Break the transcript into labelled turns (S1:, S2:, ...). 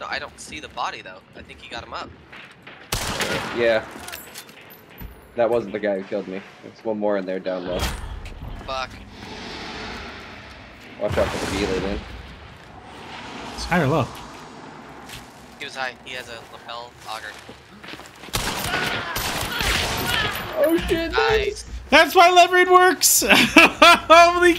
S1: No, I don't see the body though. I think he got him up.
S2: Yeah. That wasn't the guy who killed me. There's one more in there down low.
S1: Fuck.
S2: Watch out for the melee lane.
S3: It's high or low?
S1: He was high. He has a lapel auger.
S2: Oh shit!
S1: Nice.
S3: That's why leverage works! Holy!